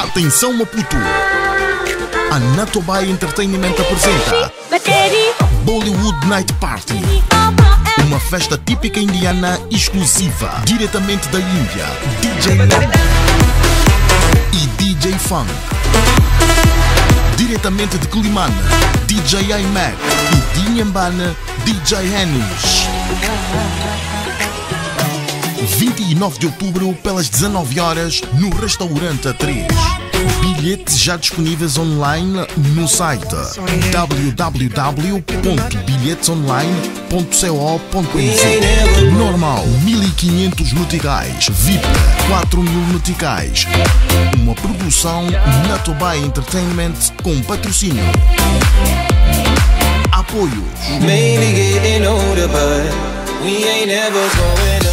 Atenção Maputo! A Natobai Entertainment apresenta Bollywood Night Party. Uma festa típica indiana exclusiva, diretamente da Índia. DJ Nana e DJ Funk. Diretamente de Kulimana, DJ iMac e de Inhambane, DJ Henus. 29 de outubro, pelas 19 horas, no Restaurante A3. Bilhetes já disponíveis online no site www.bilhetesonline.co.nz Normal 1500 meticais, VIP 4000 meticais. Uma produção Natobai Entertainment com patrocínio. Apoios Maybe getting older, but we ain't ever growing up.